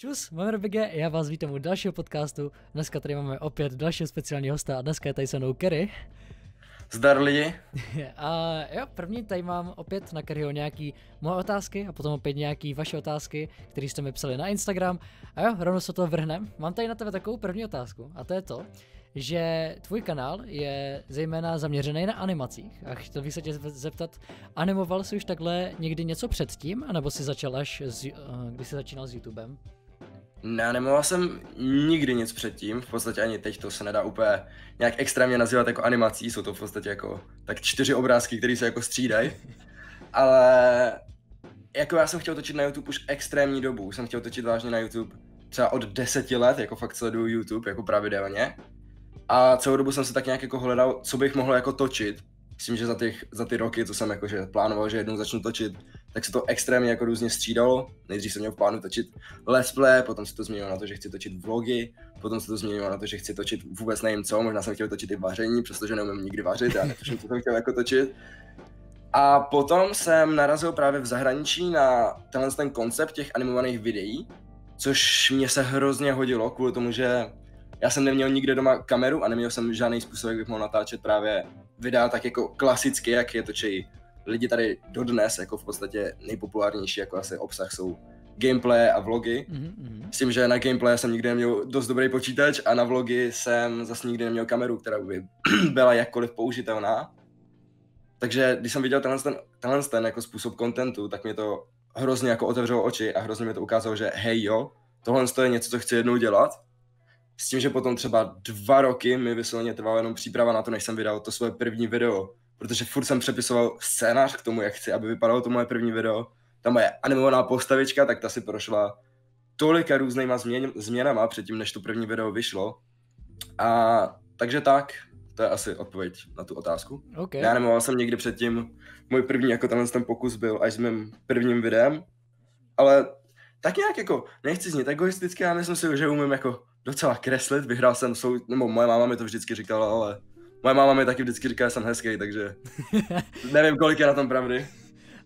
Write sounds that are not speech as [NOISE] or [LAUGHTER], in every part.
Čus, máme Robige, já vás vítám u dalšího podcastu. Dneska tady máme opět dalšího speciálního hosta a dneska je tady se mnou Kerry. Zdar lidi. [LAUGHS] A jo, první tady mám opět na Kerryho nějaký moje otázky a potom opět nějaký vaše otázky, které jste mi psali na Instagram. A jo, rovnou se to vrhnem. Mám tady na tebe takovou první otázku a to je to, že tvůj kanál je zejména zaměřený na animacích a chtěl bych se tě zeptat, animoval jsi už takhle někdy něco předtím, anebo jsi začal až, z, eh, když jsi začínal s YouTubem? Ne, nemohl jsem nikdy nic předtím, v podstatě ani teď to se nedá úplně nějak extrémně nazývat jako animací, jsou to v podstatě jako tak čtyři obrázky, které se jako střídají, ale jako já jsem chtěl točit na YouTube už extrémní dobu, jsem chtěl točit vážně na YouTube třeba od deseti let, jako fakt sleduju YouTube, jako pravidelně. A celou dobu jsem se tak nějak jako hledal, co bych mohl jako točit. Myslím, že za, těch, za ty roky, co jsem jakože plánoval, že jednou začnu točit, tak se to extrémně jako různě střídalo. Nejdřív jsem měl v plánu točit let's play, potom se to změnilo na to, že chci točit vlogy, potom se to změnilo na to, že chci točit vůbec nevím co, možná jsem chtěl točit i vaření, přestože neumím nikdy vařit, já netuším, co jsem chtěl jako točit. A potom jsem narazil právě v zahraničí na tenhle ten koncept těch animovaných videí, což mě se hrozně hodilo kvůli tomu, že já jsem neměl nikde doma kameru a neměl jsem žádný způsob, jak bych mohl natáčet právě videa tak jako klasicky, jak je točí lidi tady dodnes, jako v podstatě nejpopulárnější jako asi obsah jsou gameplay a vlogy. Mm-hmm. Myslím, že na gameplay jsem nikdy neměl dost dobrý počítač a na vlogy jsem zase nikdy neměl kameru, která by [CLEARS THROAT] byla jakkoliv použitelná. Takže když jsem viděl tenhle ten, tenhle ten jako způsob kontentu, tak mě to hrozně jako otevřelo oči a hrozně mi to ukázalo, že hej jo, tohle je něco, co chci jednou dělat. S tím, že potom třeba dva roky mi vysloveně trvala jenom příprava na to, než jsem vydal to svoje první video, protože furt jsem přepisoval scénář k tomu, jak chci, aby vypadalo to moje první video. Ta moje animovaná postavička, tak ta si prošla tolika různýma změn, změnama předtím, než to první video vyšlo. A takže tak, to je asi odpověď na tu otázku. Okay. Já nemohl jsem někdy předtím, můj první jako tenhle ten pokus byl až s mým prvním videem, ale tak nějak jako, nechci znít egoisticky, já myslím si, že umím jako docela kreslit, vyhrál jsem, sou, nebo moje máma mi to vždycky říkala, ale moje máma mi taky vždycky říká, že jsem hezký, takže [LAUGHS] nevím, kolik je na tom pravdy.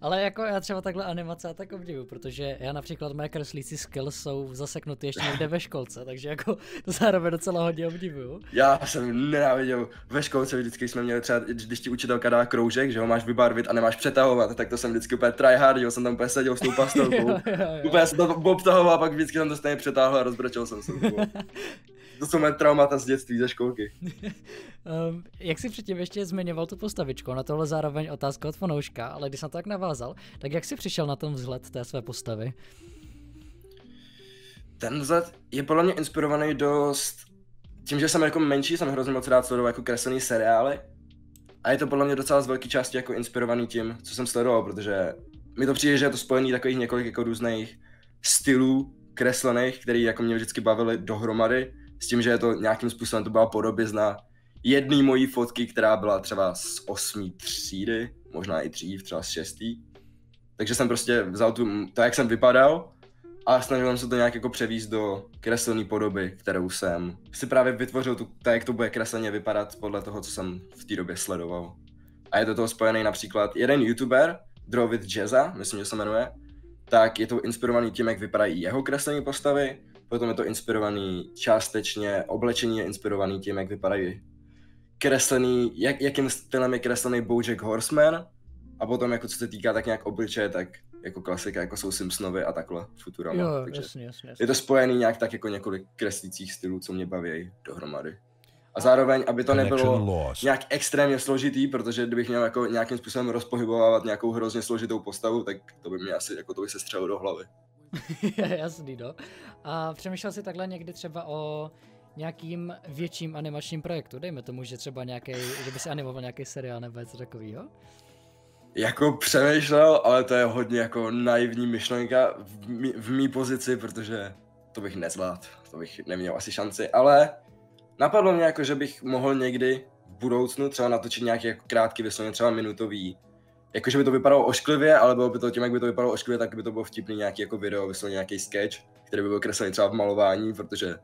Ale jako já třeba takhle animace a tak obdivu, protože já například moje kreslící skills jsou zaseknuty ještě někde ve školce, takže jako to zároveň docela hodně obdivuju. Já jsem nenáviděl. Ve školce vždycky jsme měli třeba, když ti učitelka dá kroužek, že ho máš vybarvit a nemáš přetahovat, tak to jsem vždycky úplně tryhard, jo, jsem tam úplně seděl s tou [LAUGHS] pastelkou. úplně jsem to obtahoval a pak vždycky jsem to stejně přetáhl a rozbrečel jsem se. [LAUGHS] to jsou moje traumata z dětství, ze školky. um, [LAUGHS] jak jsi předtím ještě zmiňoval tu postavičku, na tohle zároveň otázka od fanouška, ale když jsem to tak navázal, tak jak jsi přišel na ten vzhled té své postavy? Ten vzhled je podle mě inspirovaný dost tím, že jsem jako menší, jsem hrozně moc rád sledoval jako kreslený seriály. A je to podle mě docela z velké části jako inspirovaný tím, co jsem sledoval, protože mi to přijde, že je to spojený takových několik jako různých stylů kreslených, který jako mě vždycky bavili dohromady s tím, že je to nějakým způsobem to byla podobizna jedné mojí fotky, která byla třeba z osmý třídy, možná i dřív, třeba z šestý. Takže jsem prostě vzal tu, to, jak jsem vypadal a snažil jsem se to nějak jako převíst do kreslené podoby, kterou jsem si právě vytvořil, tu, tak jak to bude kresleně vypadat podle toho, co jsem v té době sledoval. A je to toho spojený například jeden youtuber, Drovit Jazza, myslím, že se jmenuje, tak je to inspirovaný tím, jak vypadají jeho kreslené postavy, potom je to inspirovaný částečně, oblečení je inspirovaný tím, jak vypadají kreslený, jak, jakým stylem je kreslený Bojack Horseman a potom jako co se týká tak nějak obličeje, tak jako klasika, jako jsou Simpsonovi a takhle Futurama. Jo, Takže jasně, jasně, jasně. Je to spojený nějak tak jako několik kreslících stylů, co mě baví dohromady. A zároveň, aby to nebylo nějak extrémně složitý, protože kdybych měl jako nějakým způsobem rozpohybovávat nějakou hrozně složitou postavu, tak to by mě asi, jako to by se střelilo do hlavy. [LAUGHS] Jasný, no. A přemýšlel jsi takhle někdy třeba o nějakým větším animačním projektu? Dejme tomu, že třeba nějaký, že by si animoval nějaký seriál nebo něco takového? Jako přemýšlel, ale to je hodně jako naivní myšlenka v mý, v mý pozici, protože to bych nezvládl, to bych neměl asi šanci, ale napadlo mě jako, že bych mohl někdy v budoucnu třeba natočit nějaký jako krátký, vysloveně třeba minutový jakože by to vypadalo ošklivě, ale bylo by to tím, jak by to vypadalo ošklivě, tak by to bylo vtipný nějaký jako video, vysloveně nějaký sketch, který by byl kreslený třeba v malování, protože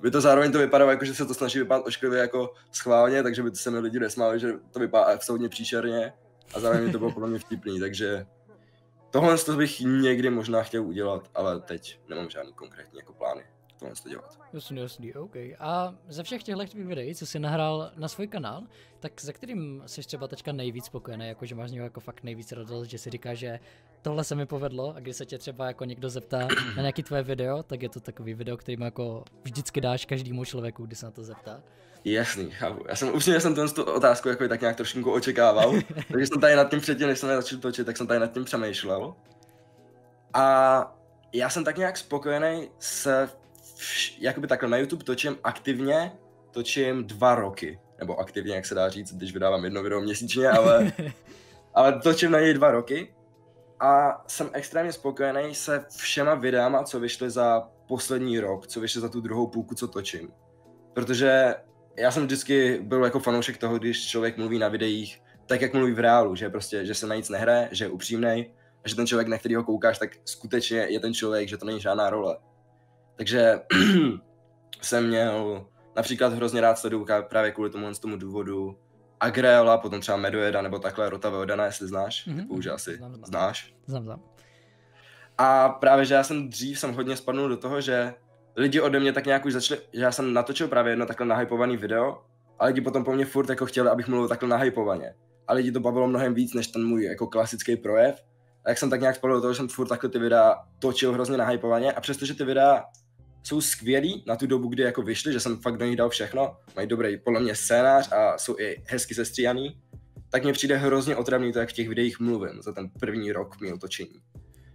by to zároveň to vypadalo jako, že se to snaží vypadat ošklivě jako schválně, takže by se mi lidi nesmáli, že to vypadá absolutně příšerně a zároveň by to bylo podle mě vtipný, takže tohle to bych někdy možná chtěl udělat, ale teď nemám žádný konkrétní jako plány tohle to dělat. Jasný, jasný, OK. A ze všech těchto tvých videí, co jsi nahrál na svůj kanál, tak za kterým jsi třeba teďka nejvíc spokojený, jako že máš něho jako fakt nejvíc radost, že si říká, že tohle se mi povedlo a když se tě třeba jako někdo zeptá [CLEARS THROAT] na nějaký tvoje video, tak je to takový video, který mu jako vždycky dáš každému člověku, když se na to zeptá. Jasný, chápu. Já jsem upřímně jsem tu otázku jako tak nějak trošku očekával, [LAUGHS] takže jsem tady nad tím předtím, než jsem začal točit, tak jsem tady nad tím přemýšlel. A já jsem tak nějak spokojený se jakoby takhle na YouTube točím aktivně, točím dva roky, nebo aktivně, jak se dá říct, když vydávám jedno video měsíčně, ale, [LAUGHS] ale točím na něj dva roky a jsem extrémně spokojený se všema videama, co vyšly za poslední rok, co vyšly za tu druhou půlku, co točím. Protože já jsem vždycky byl jako fanoušek toho, když člověk mluví na videích tak, jak mluví v reálu, že prostě, že se na nic nehraje, že je upřímný, a že ten člověk, na kterýho koukáš, tak skutečně je ten člověk, že to není žádná role. Takže [CLEARS THROAT] jsem měl například hrozně rád sleduju právě kvůli tomu, tomu důvodu Agrela, potom třeba Medojeda nebo takhle Rota Veodana, jestli znáš, mm-hmm. typu, že asi znám, znám. znáš. Znám, znám. A právě, že já jsem dřív jsem hodně spadnul do toho, že lidi ode mě tak nějak už začali, že já jsem natočil právě jedno takhle nahypovaný video a lidi potom po mně furt jako chtěli, abych mluvil takhle nahypovaně. A lidi to bavilo mnohem víc, než ten můj jako klasický projev. A jak jsem tak nějak spadl do toho, že jsem furt takhle ty videa točil hrozně nahypovaně a přestože ty videa jsou skvělí na tu dobu, kdy jako vyšly, že jsem fakt do nich dal všechno, mají dobrý podle mě scénář a jsou i hezky sestříhaný, tak mně přijde hrozně otravný to, jak v těch videích mluvím za ten první rok mého točení.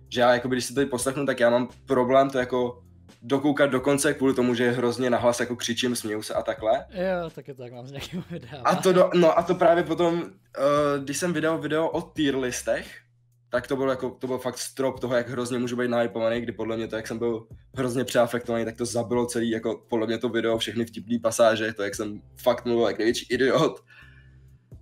Že já, jako když si to poslechnu, tak já mám problém to jako dokoukat do konce kvůli tomu, že je hrozně nahlas jako křičím, směju se a takhle. Jo, tak je to tak, mám z nějakého videa. A to, do, no a to právě potom, uh, když jsem vydal video o tier listech, tak to byl jako, to byl fakt strop toho, jak hrozně můžu být nahypovaný, kdy podle mě to, jak jsem byl hrozně přeafektovaný, tak to zabilo celý, jako podle mě to video, všechny vtipné pasáže, to, jak jsem fakt mluvil jak největší idiot.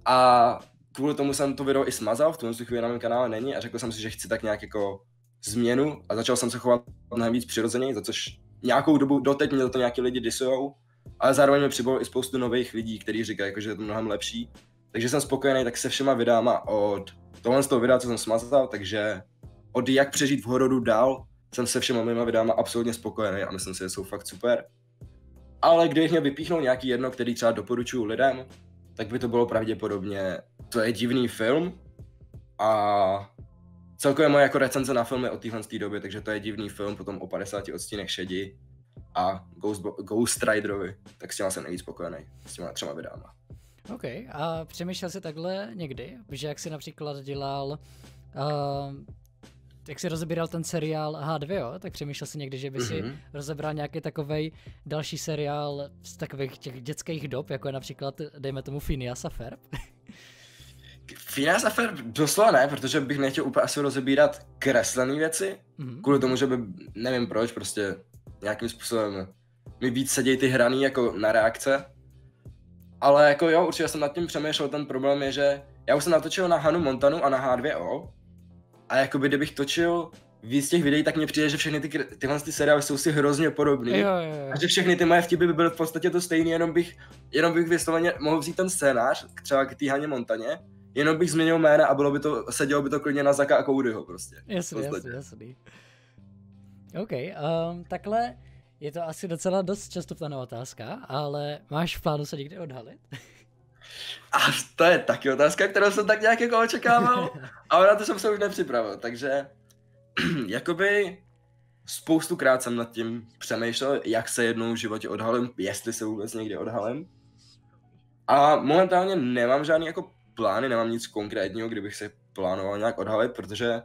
A kvůli tomu jsem to video i smazal, v tom chvíli na mém kanále není a řekl jsem si, že chci tak nějak jako změnu a začal jsem se chovat mnohem víc přirozeně, za což nějakou dobu doteď mě to nějaký lidi disujou, ale zároveň mi přibylo i spoustu nových lidí, kteří říkají, jako, že je to mnohem lepší. Takže jsem spokojený tak se všema videama od tohle z toho videa, co jsem smazal, takže od jak přežít v hororu dál, jsem se všema mýma videama absolutně spokojený a myslím si, že jsou fakt super. Ale kdybych měl vypíchnout nějaký jedno, který třeba doporučuju lidem, tak by to bylo pravděpodobně, to je divný film a celkově moje jako recenze na filmy od téhle doby, takže to je divný film, potom o 50 odstínech šedi a Ghost, Ghost Riderovi, tak s těma jsem nejvíc spokojený, s těma třema videama. OK, a přemýšlel jsi takhle někdy, že jak jsi například dělal, uh, jak jsi rozebíral ten seriál H2, jo, tak přemýšlel jsi někdy, že by si mm-hmm. rozebral nějaký takový další seriál z takových těch dětských dob, jako je například, dejme tomu Phineas a Ferb? [LAUGHS] Phineas a Ferb doslova ne, protože bych nechtěl úplně asi rozebírat kreslené věci, mm-hmm. kvůli tomu, že by, nevím proč, prostě nějakým způsobem mi víc sedějí ty hraný jako na reakce, ale jako jo, určitě jsem nad tím přemýšlel, ten problém je, že já už jsem natočil na Hanu Montanu a na H2O a jakoby kdybych točil víc těch videí, tak mně přijde, že všechny ty, tyhle ty seriály jsou si hrozně podobné. A že všechny ty moje vtipy by byly v podstatě to stejné, jenom bych, jenom bych vysloveně mohl vzít ten scénář, třeba k té Haně Montaně, jenom bych změnil jména a bylo by to, sedělo by to klidně na Zaka a Codyho prostě. Jasný, jasný, jasný. OK, um, takhle je to asi docela dost často ptaná otázka, ale máš v plánu se někdy odhalit? A to je taky otázka, kterou jsem tak nějak jako očekával, [LAUGHS] ale na to jsem se už nepřipravil, takže [CLEARS THROAT] jakoby spoustu krát jsem nad tím přemýšlel, jak se jednou v životě odhalím, jestli se vůbec někdy odhalím. A momentálně nemám žádný jako plány, nemám nic konkrétního, kdybych se plánoval nějak odhalit, protože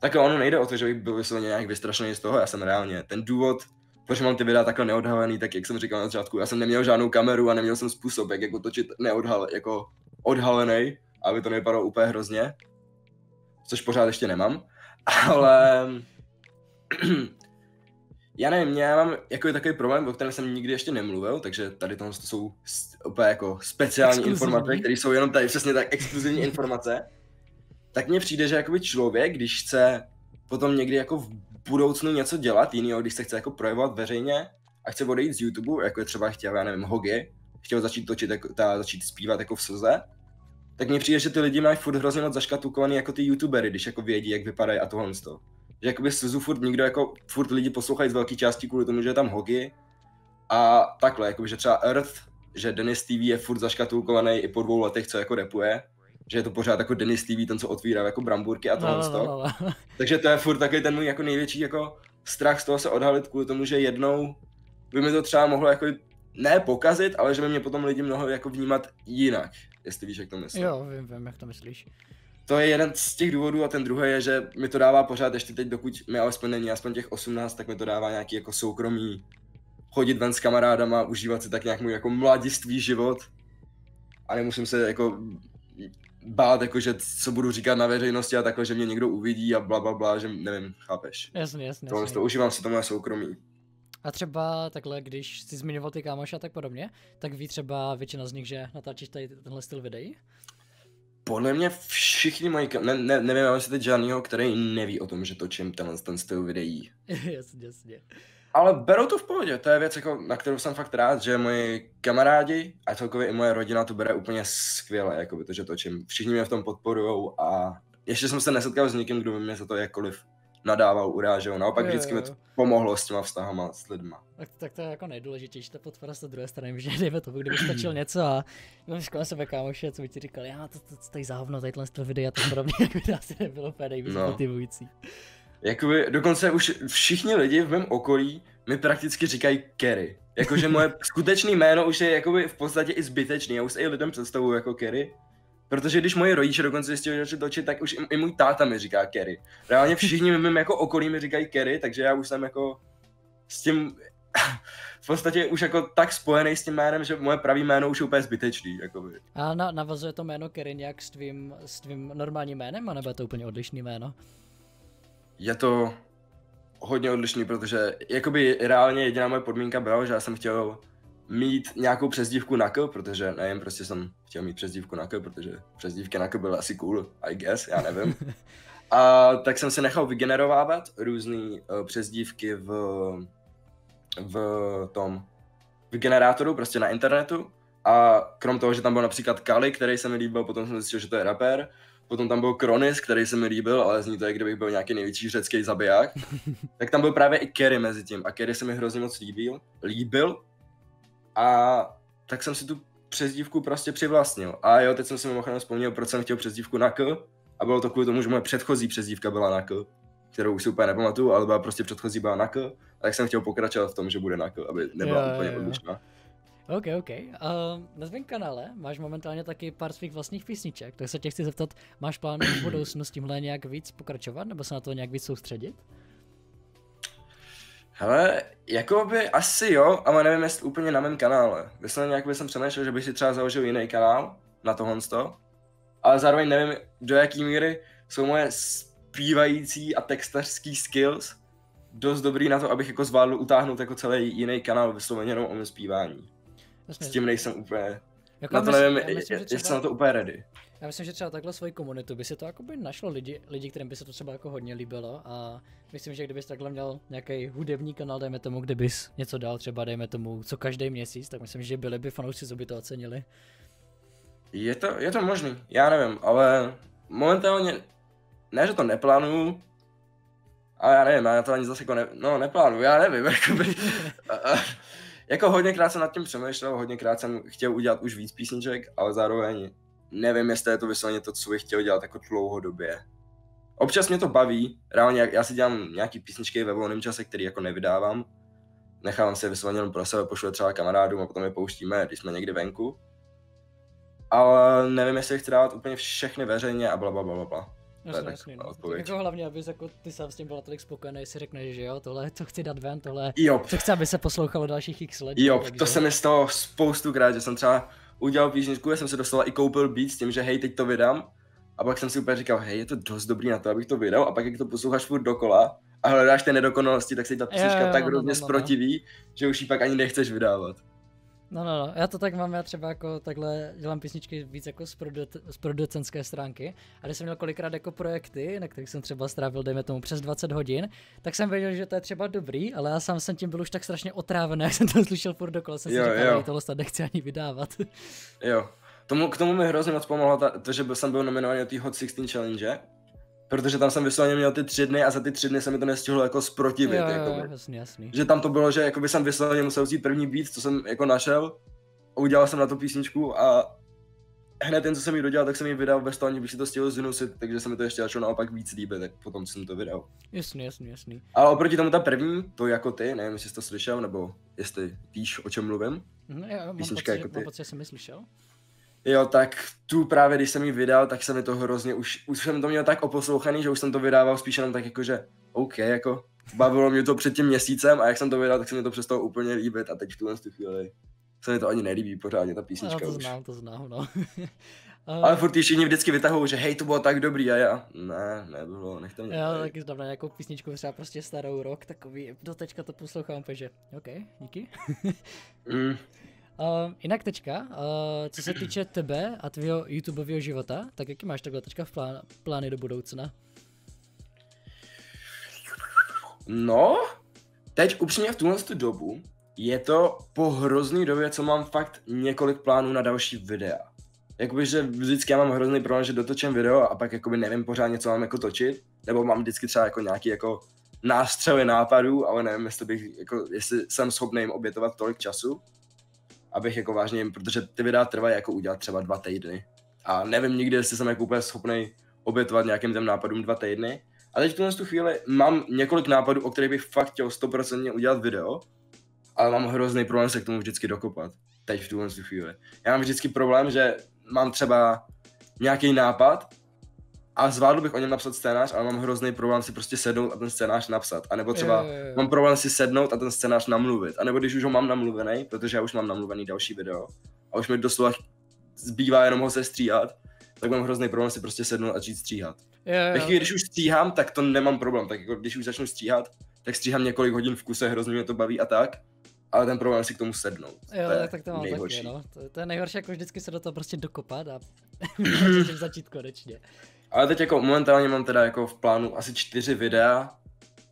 tak ono nejde o to, že bych byl vysloveně nějak vystrašený z toho, já jsem reálně, ten důvod, proč mám ty videa takhle neodhalený, tak jak jsem říkal na začátku, já jsem neměl žádnou kameru a neměl jsem způsob, jak jako točit neodhal, jako odhalený, aby to nevypadalo úplně hrozně, což pořád ještě nemám, [LAUGHS] ale [CLEARS THROAT] já nevím, já mám jako takový problém, o kterém jsem nikdy ještě nemluvil, takže tady tohle to jsou úplně jako speciální exkluzivní. informace, které jsou jenom tady přesně tak exkluzivní informace. Tak mně přijde, že jakoby člověk, když chce potom někdy jako v budoucnu něco dělat jinýho, když se chce jako projevovat veřejně a chce odejít z YouTube, jako je třeba chtěl, já nevím, Hogi, chtěl začít točit, jako, ta, začít zpívat jako v slze, tak mně přijde, že ty lidi mají furt hrozně moc zaškatulkovaný jako ty youtubery, když jako vědí, jak vypadají a tohle z toho. Že jakoby slzu furt nikdo jako, furt lidi poslouchají z velké části kvůli tomu, že je tam Hogi. A takhle, jakoby, že třeba Earth, že Dennis TV je furt zaškatulkovaný i po dvou letech, co jako repuje. Že je to pořád jako Dennis TV, ten, co otvírá jako bramburky a tohle No, no, no, no. Takže to je furt takový ten můj jako největší jako strach z toho se odhalit kvůli tomu, že jednou by mi to třeba mohlo jako ne pokazit, ale že by mě potom lidi mohli jako vnímat jinak, jestli víš, jak to myslím. Jo, vím, vím, jak to myslíš. To je jeden z těch důvodů a ten druhý je, že mi to dává pořád, ještě teď, dokud mi alespoň není aspoň těch 18, tak mi to dává nějaký jako soukromý chodit ven s kamarádama, užívat si tak nějak můj jako mladistvý život a nemusím se jako bát, jako, že co budu říkat na veřejnosti a takhle, že mě někdo uvidí a bla, bla, bla, že nevím, chápeš. Jasně, jasně. Tohle jasně. to užívám si to moje soukromí. A třeba takhle, když jsi zmiňoval ty kámoše a tak podobně, tak ví třeba většina z nich, že natáčíš tady tenhle styl videí? Podle mě všichni mají, ne, ne, nevím, si teď žádnýho, který neví o tom, že točím tenhle ten styl videí. [LAUGHS] jasně, jasně. Ale berou to v pohodě, to je věc, jako, na kterou jsem fakt rád, že moji kamarádi a celkově i moje rodina to bere úplně skvěle, jako to, že točím. Všichni mě v tom podporují a ještě jsem se nesetkal s nikým, kdo by mě za to jakkoliv nadával, urážel. Naopak Jo, vždycky jo, mi to pomohlo s těma vztahama s lidma. Tak, tak to je jako nejdůležitější, ta podpora z té druhé strany, že dejme tomu, kdyby stačil něco a máš kolem sebe kámoše, co by ti říkali, já to, to, to tady závno, tady styl videa a tak podobně, jako to asi nebylo úplně nejvíc No. motivující. Jakoby dokonce už všichni lidi v mém okolí mi prakticky říkají Kerry. Jakože moje [LAUGHS] skutečné jméno už je jakoby v podstatě i zbytečný. Já už se i lidem představuju jako Kerry. Protože když moji rodiče dokonce zjistili, že točit, tak už i, i můj táta mi říká Kerry. Reálně všichni v mém jako okolí mi říkají Kerry, takže já už jsem jako s tím [LAUGHS] v podstatě už jako tak spojený s tím jménem, že moje pravý jméno už je úplně zbytečný. Jakoby. A na, navazuje to jméno Kerry nějak s tvým, s tvým normálním jménem, anebo je to úplně odlišný jméno? Je to hodně odlišný, protože jakoby reálně jediná moje podmínka byla, že já jsem chtěl mít nějakou přezdívku na K, protože nevím, prostě jsem chtěl mít přezdívku na K, protože přezdívky na K byly asi cool, I guess, já nevím. [LAUGHS] A tak jsem se nechal vygenerovávat různé uh, přezdívky v, v tom v generátoru, prostě na internetu. A krom toho, že tam byl například Kali, který se mi líbil, potom jsem zjistil, že to je rapper. Potom tam byl Kronis, který se mi líbil, ale zní to, jak kdybych byl nějaký největší řecký zabiják. [LAUGHS] tak tam byl právě i Kerry mezi tím. A Kerry se mi hrozně moc líbil. líbil. A tak jsem si tu přezdívku prostě přivlastnil. A jo, teď jsem si mimochodem vzpomněl, proč jsem chtěl přezdívku na K. A bylo to kvůli tomu, že moje předchozí přezdívka byla na K, kterou už si úplně nepamatuju, ale byla prostě předchozí byla na K. A tak jsem chtěl pokračovat v tom, že bude na K, aby nebyla Jo, úplně odlišná. OK, OK. Uh, na svém kanále máš momentálně taky pár svých vlastních písniček, tak se tě chci zeptat, máš plán v budoucnu s tímhle nějak víc pokračovat, nebo se na to nějak víc soustředit? Hele, jakoby asi jo, ale nevím, jestli úplně na mém kanále. Vysloveně nějak jsem přemýšlel, že bych si třeba založil jiný kanál na tohle sto, ale zároveň nevím, do jaký míry jsou moje zpívající a textařský skills dost dobrý na to, abych jako zvládl utáhnout jako celý jiný kanál vysloveně jenom o mém zpívání. Jasně, S tím nejsem úplně, jako na to myslím- nevím, já myslím, třeba- jsem na to úplně ready. Já myslím, že třeba takhle svoji komunitu by si to jakoby našlo lidi, lidi, kterým by se to třeba jako hodně líbilo a myslím, že kdybys takhle měl nějaký hudební kanál, dejme tomu, kde bys něco dal, třeba dejme tomu co každý měsíc, tak myslím, že byli by fanoušci, co by to ocenili. Je to, je to možný, já nevím, ale momentálně, ne, že to neplánuju, ale já nevím, já to ani zase jako ne, no neplánuju, já nevím, [LAUGHS] jakoby, [LAUGHS] jako hodněkrát jsem nad tím přemýšlel, hodněkrát jsem chtěl udělat už víc písniček, ale zároveň nevím, jestli je to vysloveně to, co bych chtěl dělat jako dlouhodobě. Občas mě to baví, reálně já si dělám nějaký písničky ve volném čase, který jako nevydávám, nechávám si je vysloveně pro sebe, pošlu třeba kamarádům a potom je pouštíme, když jsme někdy venku. Ale nevím, jestli je chci dávat úplně všechny veřejně a bla bla bla bla, je tak jasně, taková no. odpověď. Jako hlavně, abys jako ty sám s tím byla tolik spokojený, si řekneš, že jo, tohle to chci dát ven, tohle Jo, to chci, aby se poslouchalo dalších x let. jo, to se mi stalo spoustukrát, že jsem třeba udělal písničku, já jsem se dostala i koupil beat s tím, že hej, teď to vydám. A pak jsem si úplně říkal, hej, je to dost dobrý na to, abych to vydal. A pak, jak to posloucháš furt dokola a hledáš ty nedokonalosti, tak se ta písnička Jo, jo, tak no, hrozně no, no, no. zprotiví, že už ji pak ani nechceš vydávat. No, no, no, já to tak mám, já třeba jako takhle dělám písničky víc jako z, produ- z producenské stránky. A když jsem měl kolikrát jako projekty, na kterých jsem třeba strávil, dejme tomu, přes 20 hodin, tak jsem věděl, že to je třeba dobrý, ale já sám jsem tím byl už tak strašně otrávený, [LAUGHS] jak jsem to slyšel furt dokola, jsem si Jo, říkal, jo. že tohle snad nechci ani vydávat. Jo. tomu, k tomu mi hrozně moc pomohlo ta, to, že byl, jsem byl nominovaný do té Hot 16 Challenge, protože tam jsem vysloveně měl ty tři dny a za ty tři dny se mi to nestihlo jako zprotivit. Jo, jo, jasný, jasný. Že tam to bylo, že jakoby jsem vysloveně musel vzít první beat, co jsem jako našel, udělal jsem na to písničku a hned ten, co jsem ji dodělal, tak jsem ji vydal bez toho, aniž bych si to stihl znusit, takže se mi to ještě začalo naopak víc líbit, tak potom jsem to vydal. Jasný, jasný, jasný. Ale oproti tomu ta první, to jako ty, nevím, jestli jsi to slyšel, nebo jestli víš, o čem mluvím. No, já mám Písnička pocit, jako že, mám ty. pocit, že jsem ji slyšel. Jo, tak tu právě, když jsem ji vydal, tak se mi to hrozně, už, už jsem to měl tak oposlouchaný, že už jsem to vydával spíš jenom tak jako, že OK, jako bavilo mě to před tím měsícem a jak jsem to vydal, tak se mi to přestalo úplně líbit a teď v tuhle tu chvíli se mi to ani nelíbí pořádně ta Já písnička to už. znám, to znám, no. [LAUGHS] Ale furt všichni vždycky vytahují, že hej, to bylo tak dobrý a já, ne, nebylo, nechte mě. Já taky znám na nějakou písničku, třeba prostě starou rok, takový, do teďka to poslouchám, takže OK, díky. Mm, [LAUGHS] Uh, jinak teďka, uh, co se [CLEARS THROAT] týče tebe a tvého YouTubeového života, tak jaký máš takhle teďka v plán, plány do budoucna? No, teď upřímně v tuhle tu dobu je to po hrozný době, co mám fakt několik plánů na další videa. Jakoby, že vždycky já mám hrozný problém, že dotočím video a pak jakoby nevím pořádně, co mám jako točit, nebo mám vždycky třeba jako nějaký jako nástřely nápadů, ale nevím, jestli bych, jako, jestli jsem schopný jim obětovat tolik času, abych jako vážně protože ty videa trvají jako udělat třeba dva týdny. A nevím nikdy, jestli jsem jako úplně schopný obětovat nějakým těm nápadům dva týdny. A teď v tuhle tu chvíli mám několik nápadů, o kterých bych fakt chtěl 100% udělat video, ale mám hrozný problém se k tomu vždycky dokopat. Teď v tuhle tu chvíli. Já mám vždycky problém, že mám třeba nějaký nápad a zvládl bych o něm napsat scénář, ale mám hrozný problém si prostě sednout a ten scénář napsat. A nebo třeba Jo, jo, jo. mám problém si sednout a ten scénář namluvit. A nebo když už ho mám namluvený, protože já už mám namluvený další video a už mi doslova zbývá jenom ho sestříhat, tak mám hrozný problém si prostě sednout a začít stříhat. Ve jo, chvíli, když už stříhám, tak to nemám problém. Tak jako když už začnu stříhat, tak stříhám několik hodin v kuse, hrozně mě to baví a tak. Ale ten problém je si k tomu sednout. jo, to je tak, tak to mám nejhorší. taky, no. To, to, je nejhorší, jako vždycky se do toho prostě dokopat a [LAUGHS] začít konečně. Ale teď jako momentálně mám teda jako v plánu asi čtyři videa,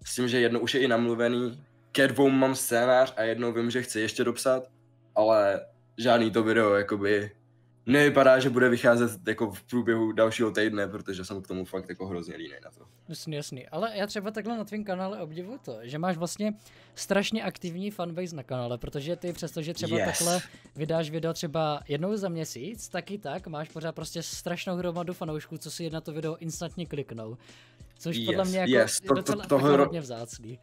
s tím, že jedno už je i namluvený, ke dvou mám scénář a jednou vím, že chci ještě dopsat, ale žádný to video jakoby nevypadá, že bude vycházet jako v průběhu dalšího týdne, protože jsem k tomu fakt jako hrozně línej na to. Jasný, jasný. Ale já třeba takhle na tvém kanále obdivuju to, že máš vlastně strašně aktivní fanbase na kanále, protože ty přestože třeba Yes. takhle vydáš video třeba jednou za měsíc, taky tak máš pořád prostě strašnou hromadu fanoušků, co si na to video instantně kliknou. Což podle Yes, mě jako yes, to- to- docela to takhle hro- hodně vzácný.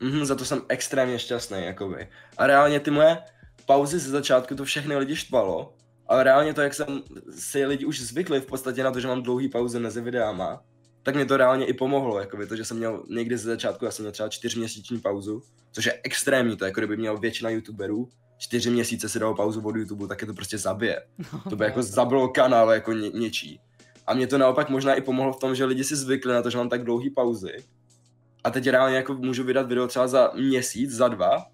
Mhm, za to jsem extrémně šťastný, jakoby. A reálně ty moje pauzy ze začátku to všechny lidi štvalo, ale reálně to, jak jsem si lidi už zvykli v podstatě na to, že mám dlouhý pauzy mezi videama, tak mě to reálně i pomohlo, jakoby to, že jsem měl někdy ze začátku, já jsem měl třeba čtyřměsíční pauzu, což je extrémní, to je jako kdyby měl většina youtuberů, čtyři měsíce si dal pauzu od YouTube, tak je to prostě zabije. To by jako zabilo kanál jako ně, něčí. A mě to naopak možná i pomohlo v tom, že lidi si zvykli na to, že mám tak dlouhý pauzy. A teď reálně jako můžu vydat video třeba za měsíc, za dva.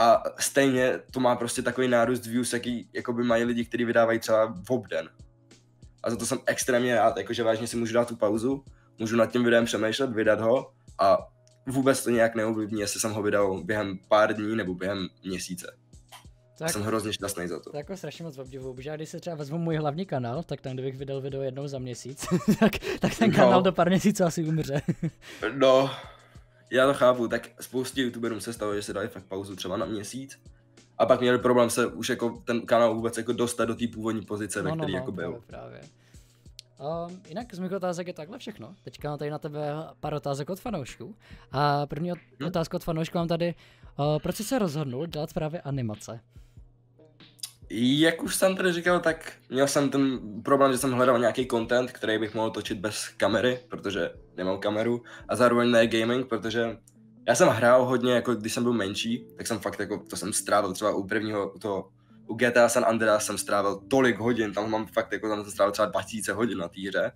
A stejně to má prostě takový nárůst views, jaký jakoby mají lidi, kteří vydávají třeba v obden. A za to jsem extrémně rád, jakože vážně si můžu dát tu pauzu, můžu nad tím videem přemýšlet, vydat ho a vůbec to nějak neovlivní, jestli jsem ho vydal během pár dní nebo během měsíce. Tak, Jsem hrozně šťastný za to. to jako strašně moc obdivuju, protože já když se třeba vezmu můj hlavní kanál, tak tam kdybych vydal video jednou za měsíc, [LAUGHS] tak, tak ten No. kanál do pár měsíců asi umře. No, já to chápu, tak spoustě youtuberům se stalo, že si dali fakt pauzu třeba na měsíc a pak měli problém se už jako ten kanál vůbec jako dostat do té původní pozice, ve které jako byl. No, Právě, právě. Um, jinak z mých otázek je takhle všechno. Teďka mám tady na tebe pár otázek od fanoušků. A první ot- Hm? otázku od fanoušků mám tady. Uh, proč jsi se rozhodnul dělat právě animace? Jak už jsem tady říkal, tak měl jsem ten problém, že jsem hledal nějaký content, který bych mohl točit bez kamery, protože nemám kameru, a zároveň ne gaming, protože já jsem hrál hodně, jako když jsem byl menší, tak jsem fakt jako, to jsem strávil třeba u prvního, u toho, u GTA San Andreas jsem strávil tolik hodin, tam mám fakt jako, tam jsem strávil třeba 2000 hodin na té hře.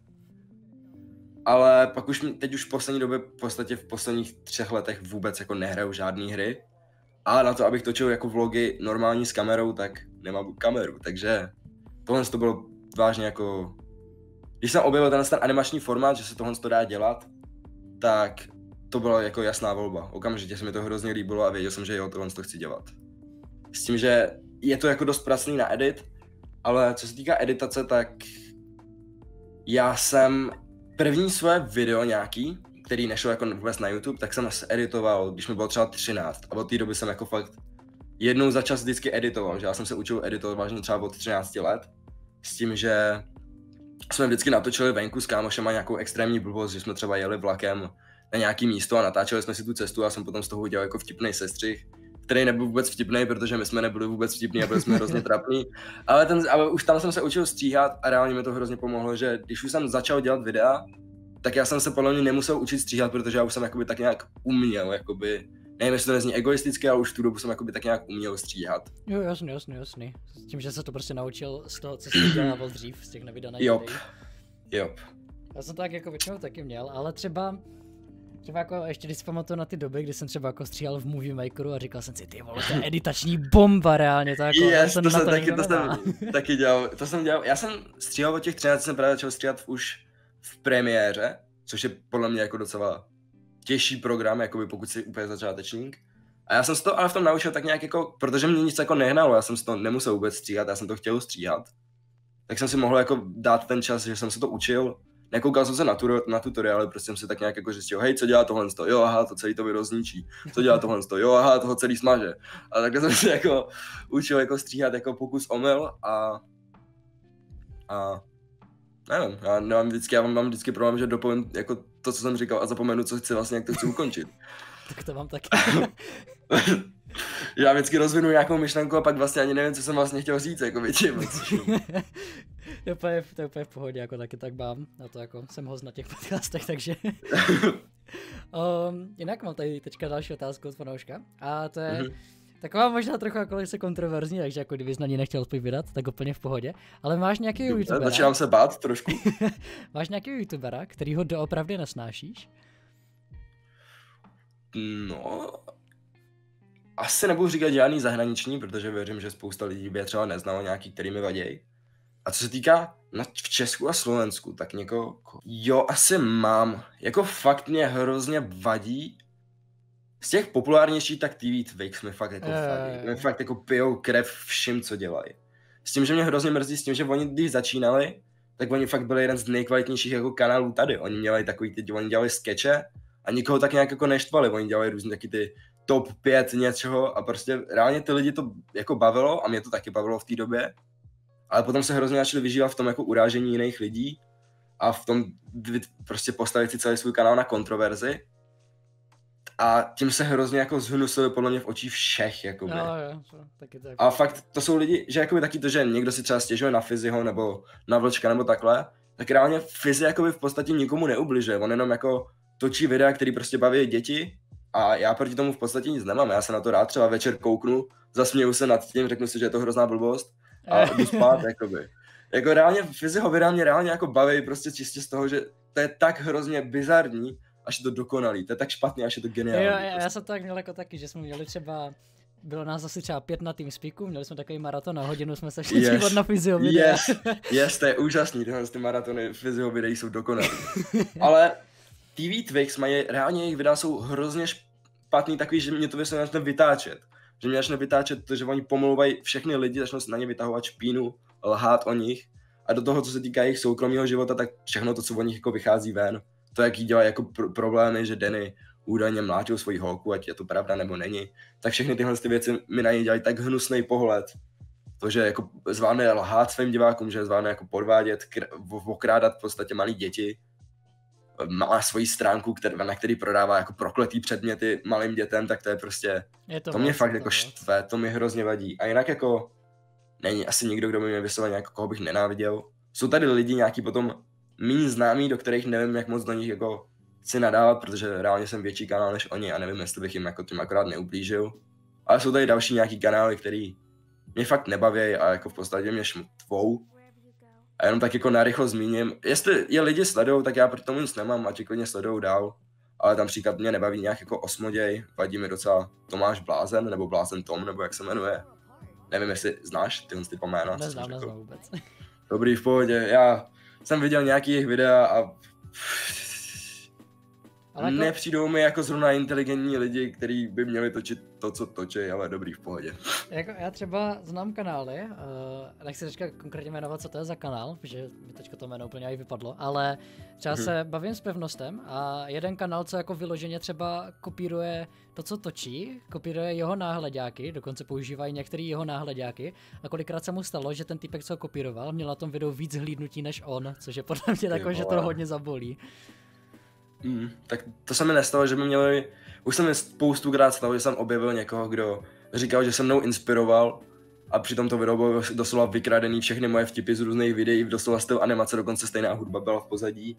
Ale pak už, teď už v poslední době, v podstatě v posledních třech letech vůbec jako nehraju žádné hry, a na to, abych točil jako vlogy normální s kamerou, tak nemám kameru, takže tohle to bylo vážně jako... Když jsem objevil tenhle ten animační formát, že se tohle to dá dělat, tak to byla jako jasná volba. Okamžitě se mi to hrozně líbilo a věděl jsem, že jo, tohle to chci dělat. S tím, že je to jako dost pracný na edit, Ale co se týká editace, tak já jsem první své video nějaký, který nešel jako vůbec na YouTube, tak jsem se editoval, když mi bylo třeba 13. A od té doby jsem jako fakt jednou za čas vždycky editoval, že já jsem se učil editovat vážně třeba od 13 let. S tím, že jsme vždycky natočili venku s kámošema nějakou extrémní blbost, že jsme třeba jeli vlakem na nějaký místo a natáčeli jsme si tu cestu a jsem potom z toho udělal jako vtipný sestřih, který nebyl vůbec vtipný, protože my jsme nebyli vůbec vtipní a byli jsme hrozně [LAUGHS] trapní. Ale, ten, ale už tam jsem se učil stříhat a reálně mi to hrozně pomohlo, že když už jsem začal dělat videa, tak já jsem se podle mě nemusel učit stříhat, protože já už jsem jakoby tak nějak uměl, jakoby, nevím, jestli to nezní egoisticky, ale už tu dobu jsem jakoby tak nějak uměl stříhat. Jo, jasný, jasný, jasný. S tím, že se to prostě naučil z toho, co jsi dělal dřív, z těch nevydaných Jop, jop. Já jsem to tak jako většinou taky měl, ale třeba Třeba jako ještě když si pamatuju na ty doby, kdy jsem třeba jako stříhal v Movie Makeru a říkal jsem si, ty vole, to je editační bomba reálně, to jako, yes, to, to jsem to taky, to jsem [LAUGHS] taky dělal, to jsem dělal, já jsem stříhal od těch 13, jsem právě začal stříhat už v premiéře, což je podle mě jako docela těžší program, jakoby pokud jsi úplně začátečník. A já jsem se to ale v tom naučil tak nějak jako, protože mě nic jako nehnalo, já jsem si to nemusel vůbec stříhat, já jsem to chtěl stříhat. Tak jsem si mohl jako dát ten čas, že jsem se to učil nekoukal jsem se na, tu, na tutoriály, prostě jsem si tak nějak jako zjistil, hej, co dělá tohle, jo, aha, to celý to video zničí, co dělá tohle, jo, aha, toho celý smaže. A takhle jsem se jako učil jako stříhat jako pokus omyl a, a nevím, já nemám vždycky, já mám vždycky problém, že dopovím jako to, co jsem říkal a zapomenu, co chci vlastně, jak to chci ukončit. [LAUGHS] tak to mám taky. [LAUGHS] já vždycky rozvinu nějakou myšlenku a pak vlastně ani nevím, co jsem vlastně chtěl říct, jako většinou. [LAUGHS] to, je úplně, to je úplně v pohodě, jako taky tak mám. A to jako jsem host na těch podcastech, takže... um, jinak mám tady teďka další otázku od fanouška. A to je... Mm-hmm. Taková možná trochu jako se kontroverzní, takže jako kdybys na ní nechtěl odpovídat, tak úplně v pohodě. Ale máš nějaký youtubera... Začínám se bát trošku. [LAUGHS] máš nějaký youtubera, který ho doopravdy nesnášíš? No, asi nebudu říkat žádný zahraniční, protože věřím, že spousta lidí by je třeba neznalo nějaký, který mi vadí. A co se týká na, v Česku a Slovensku, tak někoho, jo, asi mám. Jako fakt mě hrozně vadí. Z těch populárnějších, tak TV Twix mi fakt jako je, vadí. Mě fakt jako pijou krev vším, co dělají. S tím, že mě hrozně mrzí, s tím, že oni když začínali, tak oni fakt byli jeden z nejkvalitnějších jako kanálů tady. Oni měli takový ty, oni dělali skeče a nikoho tak nějak jako neštvali. Oni dělali různé taky ty top 5 něčeho a prostě reálně ty lidi to jako bavilo a mě to taky bavilo v té době. Ale potom se hrozně začali vyžívat v tom jako urážení jiných lidí a v tom prostě postavit si celý svůj kanál na kontroverzi. A tím se hrozně jako zhnusili podle mě v očích všech, jakoby. No, jo, taky tak. A fakt, to jsou lidi, že jakoby taky to, že někdo si třeba stěžuje na Fiziho nebo na Vlčka nebo takhle, tak reálně Fizi jakoby v podstatě nikomu neubližuje, on jenom jako točí videa, který prostě baví děti a já proti tomu v podstatě nic nemám, já se na to rád třeba večer kouknu, zasměju se nad tím, řeknu si, že je to hrozná blbost a [LAUGHS] jdu spát, jakoby. Jako reálně, fyziho videa mě reálně jako baví prostě čistě z toho, že to je tak hrozně bizarní, až je to dokonalý, to je tak špatný, až je to geniální. Jo, prostě. já jsem to tak měl jako taky, že jsme měli třeba bylo nás asi třeba pět na tým speaku, měli jsme takový maraton na hodinu, jsme se šli yes. na fyzio. Yes, [LAUGHS] yes, to je úžasný, tyhle ty maratony fyzio videí jsou dokonalý. [LAUGHS] Ale TV Twix mají, reálně jejich videa jsou hrozně špatný takový, že mě to vlastně začne vytáčet. Že mě začne vytáčet to, že oni pomlouvají všechny lidi, začnou se na ně vytahovat špínu, lhát o nich. A do toho, co se týká jejich soukromého života, tak všechno to, co o nich jako vychází ven. To, jaký dělají jako pr- problémy, že Denny údajně mlátil svoji holku, ať je to pravda nebo není. Tak všechny tyhle ty věci mi na ně dělají tak hnusný pohled. To, že jako zvládne lhát svým divákům, že zvládne jako podvádět, kr- okrádat v podstatě malí děti, má svoji stránku, který, na který prodává jako prokletý předměty malým dětem, tak to je prostě, je to, to mě fakt jako štve, to mi hrozně vadí. A jinak jako není asi nikdo, kdo by mě vysloval nějak, koho bych nenáviděl. Jsou tady lidi nějaký potom méně známí, do kterých nevím, jak moc do nich jako chci nadávat, protože reálně jsem větší kanál než oni a nevím, jestli bych jim jako tím akorát neublížil. Ale jsou tady další nějaký kanály, který mě fakt nebaví a jako v podstatě mě šmtvou a jenom tak jako narychlo zmíním, jestli je lidi sledují, tak já proti tomu nic nemám, ať klidně sledují dál. Ale tam příklad mě nebaví nějak jako osmoděj, vadí mi docela Tomáš Blázen, nebo Blázen Tom, nebo jak se jmenuje. Nevím, jestli znáš tyhle ty jména. Neznám, neznám vůbec. Dobrý, v pohodě. Já jsem viděl nějaký jejich videa a ale jako... nepřijdou mi jako zrovna inteligentní lidi, kteří by měli točit to, co točí, ale dobrý v pohodě. Jako já třeba znám kanály, uh, nechci teďka konkrétně jmenovat, co to je za kanál, protože mi teďka to jméno úplně i vypadlo, ale třeba hmm. se bavím s pevnostem a jeden kanál, co jako vyloženě třeba kopíruje to, co točí, kopíruje jeho náhledáky, dokonce používají některý jeho náhledáky a kolikrát se mu stalo, že ten typek, co ho kopíroval, měl na tom videu víc hlídnutí než on, což je podle mě takové, že to hodně zabolí. Mm, tak to se mi nestalo, že by měli, už se mi spoustu krát stalo, že jsem objevil někoho, kdo říkal, že se mnou inspiroval a přitom to video bylo doslova vykradený všechny moje vtipy z různých videí, doslova styl animace, dokonce stejná hudba byla v pozadí.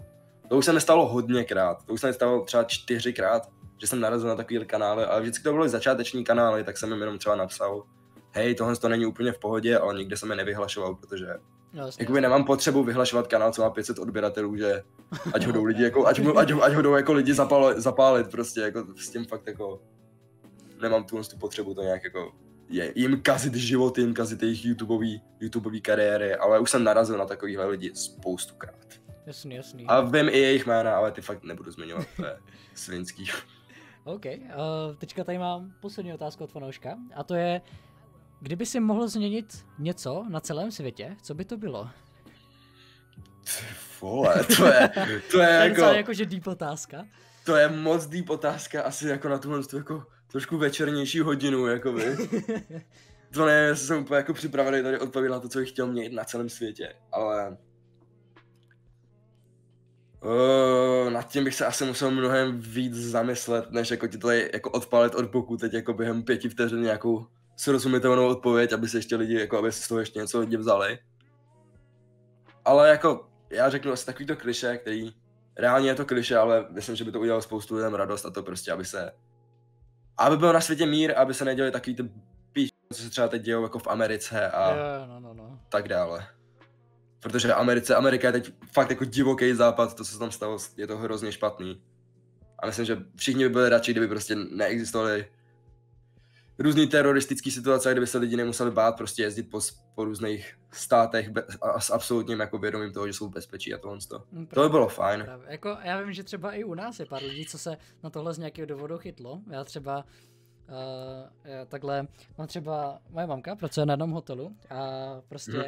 To už se nestalo hodněkrát, to už se nestalo třeba čtyřikrát, že jsem narazil na takový kanály, ale vždycky to byly začáteční kanály, tak jsem jim jenom třeba napsal, hej, tohle to není úplně v pohodě, ale nikde jsem je nevyhlašoval, protože jasně, Jakoby nemám potřebu vyhlašovat kanál, co má 500 odběratelů, že ať ho jdou lidi jako, ať, ať, ať ho jdou jako lidi zapálit, zapálit prostě, jako s tím fakt jako nemám tu, tu potřebu to nějak jako je, jim kazit život, jim kazit jejich YouTubeový, YouTubeový kariéry, ale už jsem narazil na takovýhle lidi spoustukrát. Jasný, jasný. A vím i jejich jména, ale ty fakt nebudu zmiňovat, to je svinský. [LAUGHS] OK, uh, teďka tady mám poslední otázku od fanouška a to je, Kdyby si mohl změnit něco na celém světě, co by to bylo? Vole, to je, to je jako... [LAUGHS] To je jako, že deep otázka. To je moc deep otázka, asi jako na tuhle jako trošku večernější hodinu, jako by. [LAUGHS] to ne, jestli jsem úplně jako připravený tady odpovědět na to, co bych chtěl měnit na celém světě, ale... Uh, nad tím bych se asi musel mnohem víc zamyslet, než jako ti to jako odpalit od boku teď jako během pěti vteřin nějakou srozumitelnou odpověď, aby se ještě lidi, jako aby se z toho ještě něco lidi vzali. Ale jako, já řeknu asi takový to kliše, který, reálně je to kliše, ale myslím, že by to udělalo spoustu lidem radost a to prostě, aby se, aby byl na světě mír, aby se neděli takový ty píš, co se třeba teď dějou jako v Americe a yeah, no, no, no. tak dále. Protože Americe, Amerika je teď fakt jako divoký západ, to, co se tam stalo, je to hrozně špatný. A myslím, že všichni by byli radši, kdyby prostě neexistovali různý teroristický situace, kdyby se lidi nemuseli bát prostě jezdit po, po různých státech be, a s absolutním jako vědomím toho, že jsou v bezpečí a tohle. To. Mm, to by bylo fajn. Právě. Jako, já vím, že třeba i u nás je pár lidí, co se na tohle z nějakého důvodu chytlo. Já třeba uh, já takhle, mám třeba, moje mamka pracuje na jednom hotelu a prostě mm.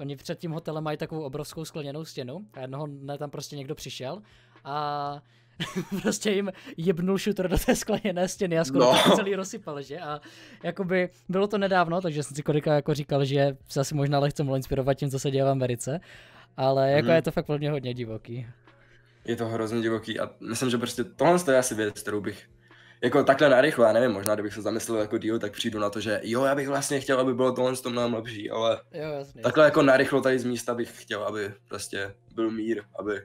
oni před tím hotelem mají takovou obrovskou skleněnou stěnu a jednoho dne tam prostě někdo přišel a [LAUGHS] prostě jim jebnul šutr do té skleněné stěny a skoro no. to celý rozsypal, že? A jakoby bylo to nedávno, takže jsem si kolika jako říkal, že se asi možná lehce mohl inspirovat tím, co se děje v Americe, ale jako mm. je to fakt pro mě hodně divoký. Je to hrozně divoký a myslím, že prostě tohle je asi věc, kterou bych jako takhle narychlo, já nevím, možná kdybych se zamyslel jako díl, tak přijdu na to, že jo, já bych vlastně chtěl, aby bylo tohle tom mnohem lepší, ale jo, jasně, takhle jako narychlo tady z místa bych chtěl, aby prostě byl mír, aby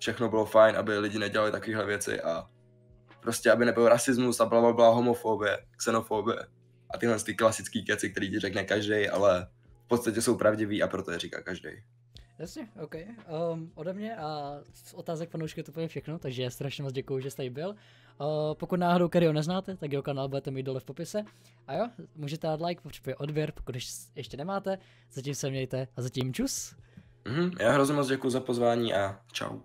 všechno bylo fajn, aby lidi nedělali takovéhle věci a prostě, aby nebyl rasismus a byla, byla homofobie, xenofobie a tyhle ty klasické keci, které ti řekne každý, ale v podstatě jsou pravdivý a proto je říká každý. Jasně, OK. Um, ode mě a z otázek fanoušky to je všechno, takže strašně moc děkuji, že jste tady byl. Uh, pokud náhodou Kerryho neznáte, tak jeho kanál budete mít dole v popise. A jo, můžete dát like, potřebuje odběr, pokud ještě nemáte. Zatím se mějte a zatím čus. Mm-hmm, já hrozně moc děkuji za pozvání a čau.